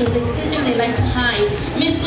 because they said they like to hide. Miss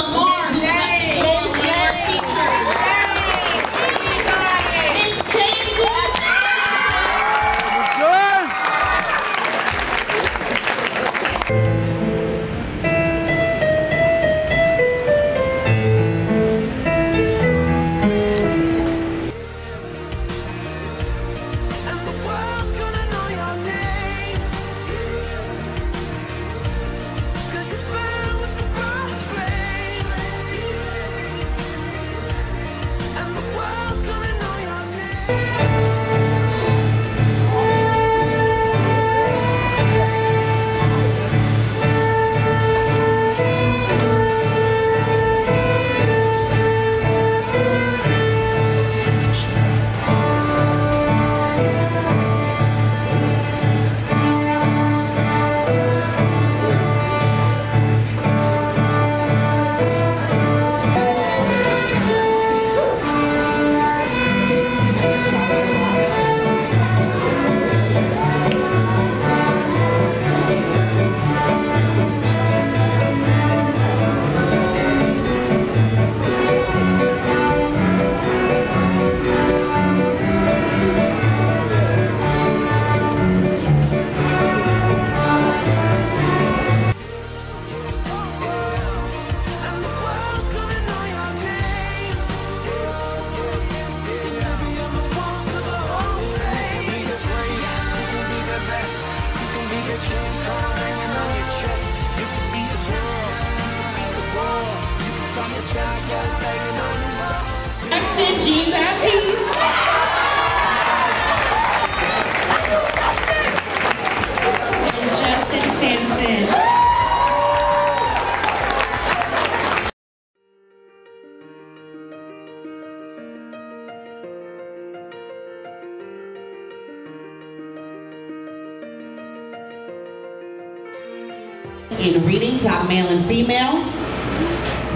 In reading, top male and female,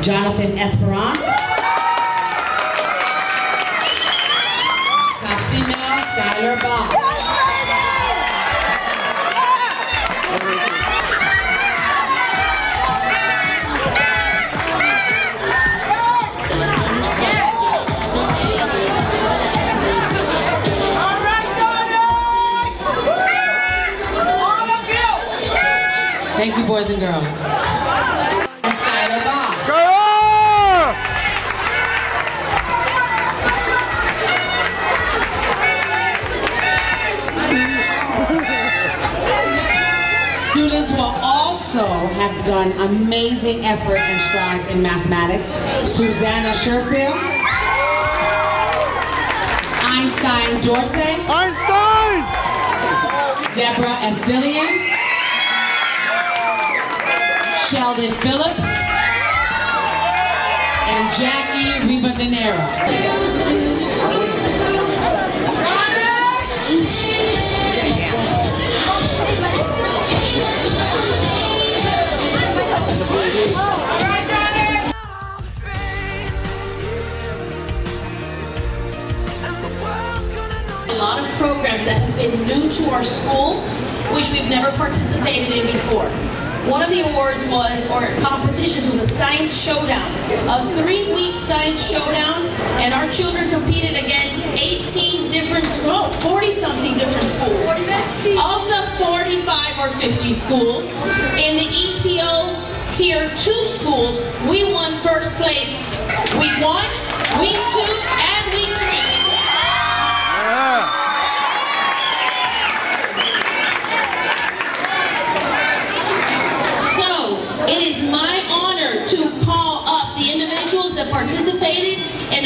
Jonathan Esperance. Top female, Skylar Bach. Boys and girls. Skylar Students will also have done amazing effort and strides in mathematics. Susanna Sherfield. Einstein Dorsey. Einstein! Deborah Estillion. Sheldon Phillips. And Jackie Rivadeneira. a lot of programs that have been new to our school, which we've never participated in before. One of the awards was, or competitions, was a science showdown, a three-week science showdown, and our children competed against 18 different oh, schools, 40-something different schools. Of the 45 or 50 schools, in the ETO Tier 2 schools, we won first place week one, week two, and week three.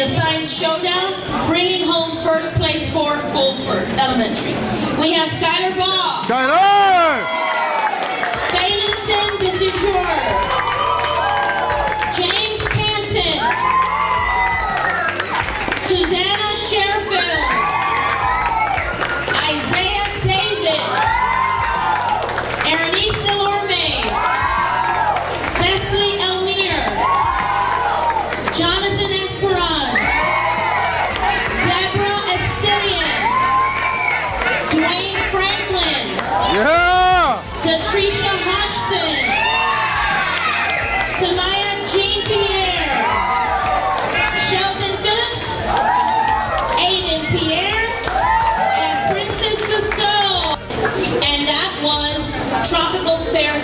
The Science Showdown, bringing home first place for Fulford Elementary. We have Skylar Ball, Skylar!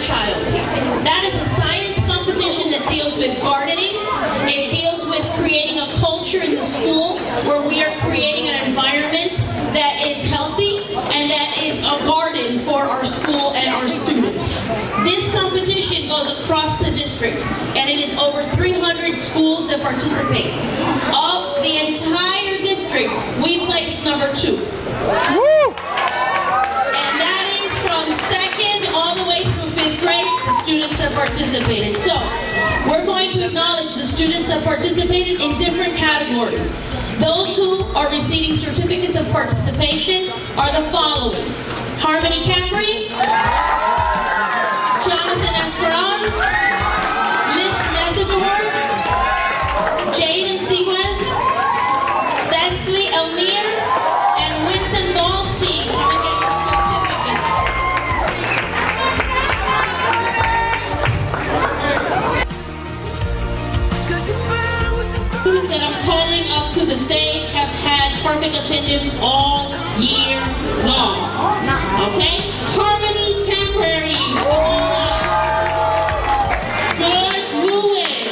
Fairchild. That is a science competition that deals with gardening. It deals with creating a culture in the school where we are creating an environment that is healthy and that is a garden for our school and our students. This competition goes across the district and it is over 300 schools that participate. Of the entire district, participated. So, we're going to acknowledge the students that participated in different categories. Those who are receiving certificates of participation are the following. Harmony Camry, Jonathan Esperanz, perfect attendance all year long. Okay? Harmony Camry. George Lewis.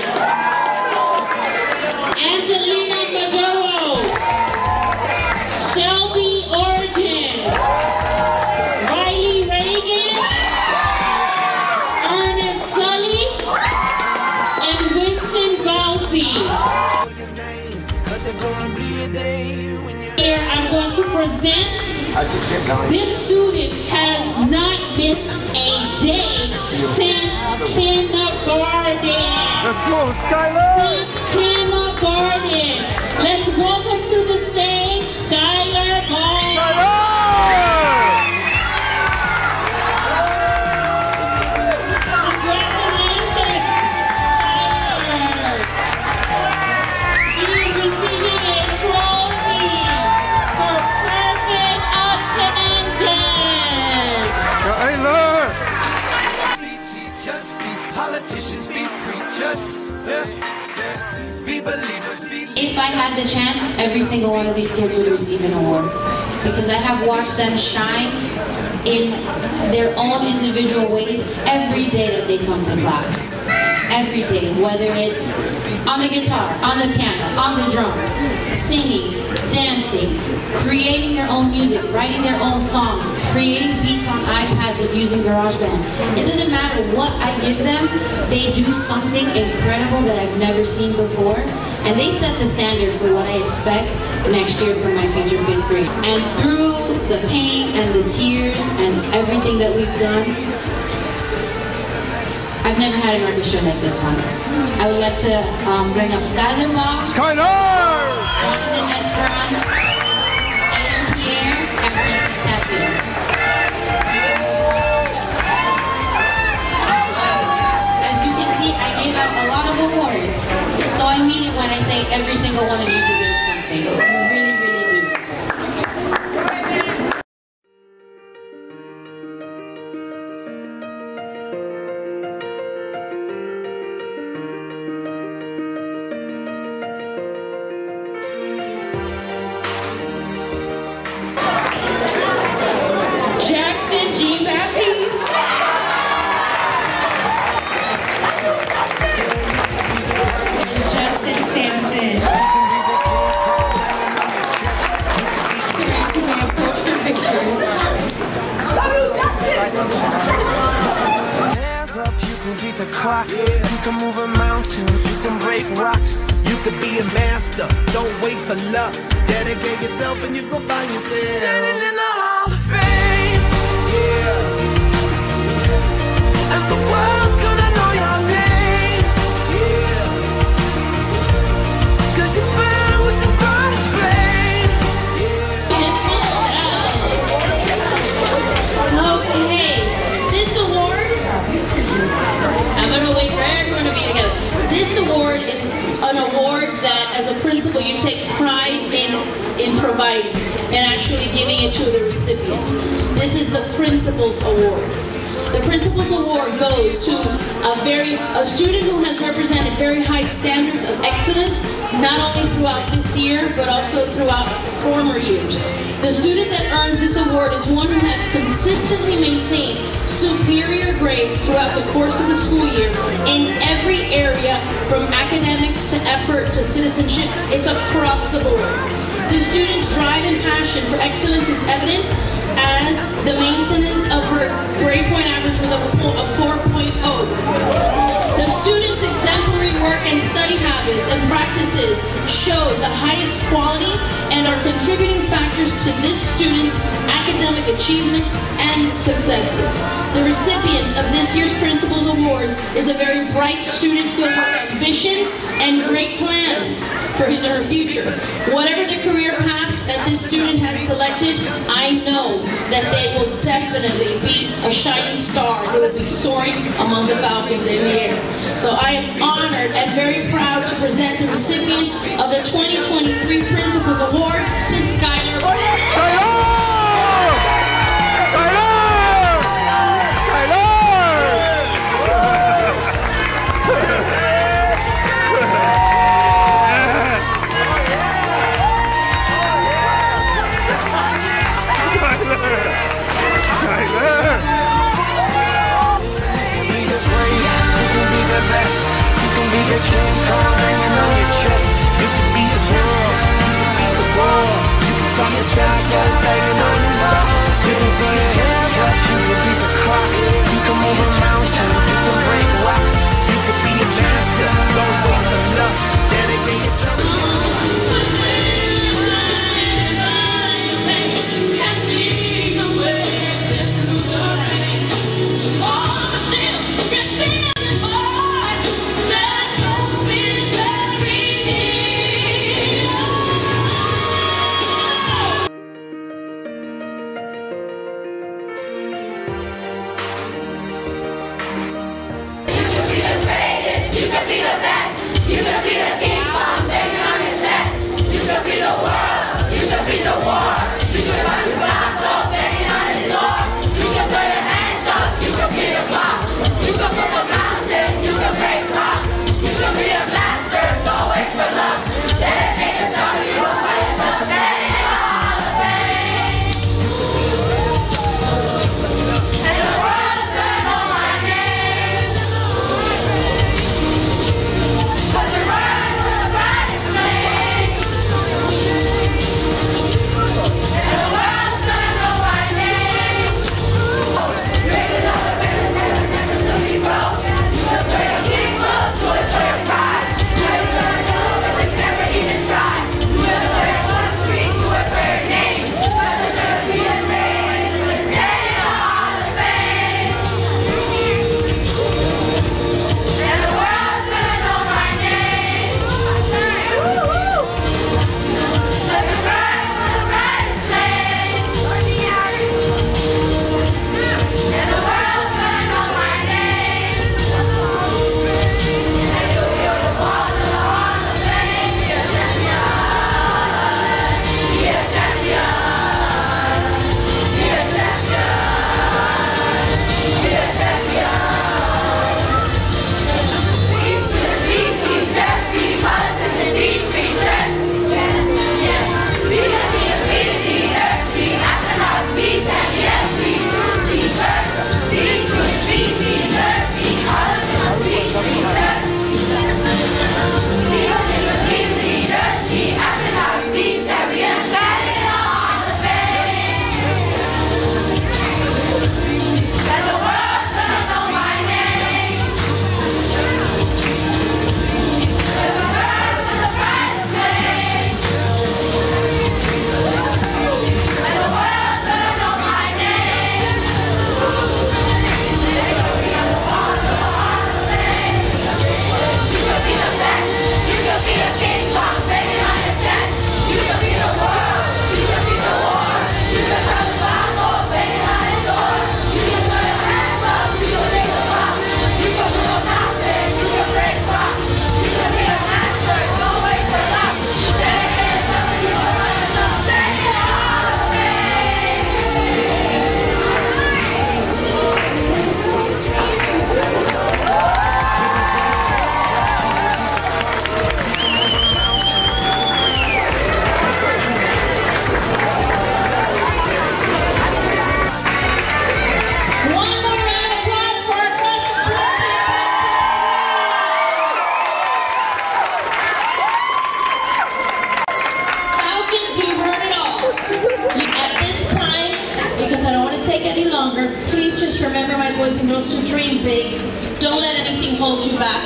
Angelina Maduro. Shelby Origin. Riley Reagan. Ernest Sully. And Winston Galsey. Here I'm going to present. This student has not missed a day since kindergarten. Let's go, Skylar! Since kindergarten. Let's welcome to If I had the chance, every single one of these kids would receive an award. Because I have watched them shine in their own individual ways every day that they come to class. Every day, whether it's on the guitar, on the piano, on the drums, singing, dancing, creating their own music, writing their own songs, creating beats on iPads and using GarageBand. It doesn't matter what I give them, they do something incredible that I've never seen before. And they set the standard for what I expect next year for my future fifth grade. And through the pain and the tears and everything that we've done, I've never had an orchestra like this one. I would like to um, bring up Skylar Moss, Skylar! Jonathan Esperance, every single one of you can move a mountain, you can break rocks. You can be a master, don't wait for luck. Dedicate yourself and you go find yourself. Standing in the Hall of Fame. Yeah. And the world's to the recipient. This is the Principal's Award. The Principal's Award goes to a very a student who has represented very high standards of excellence, not only throughout this year but also throughout former years. The student that earns this award is one who has consistently maintained superior grades throughout the course of the school year in every area, from academics to effort to citizenship. It's across the board. The students' drive and passion for excellence is evident as the maintenance of her grade point average was a 4.0. The students' exemplary work and study habits and practices show the highest quality and are contributing factors to this student's academic achievements and successes. The recipient of this year's Principal's Award is a very bright student with vision and great plans for his or her future. Whatever the career path that this student has selected, I know that they will definitely be a shining star. They will be soaring among the falcons in the air. So I am honored and very proud to present the recipient of the 2023 Principals Award is to dream big. Don't let anything hold you back.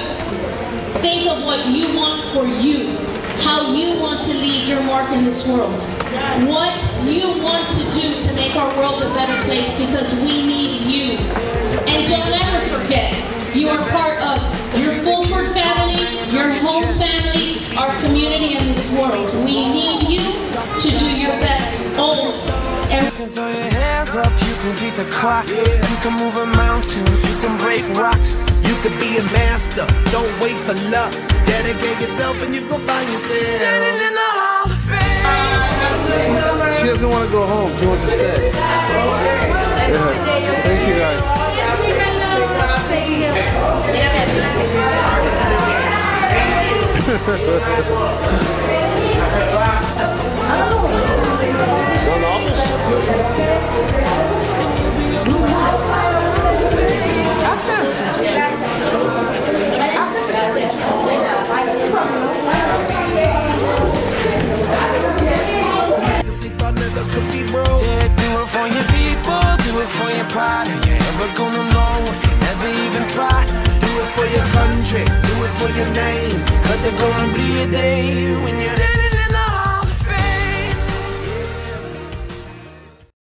Think of what you want for you, how you want to leave your mark in this world, what you want to do to make our world a better place because we need you. And don't ever forget, you are part of your Fulford family, beat the clock. You can move a mountain, you can break rocks. You can be a master, don't wait for luck. Dedicate yourself and you gon' find yourself. Standing in the Hall of Fame. She doesn't want to go home. Wants to stay. Yeah. Thank you guys.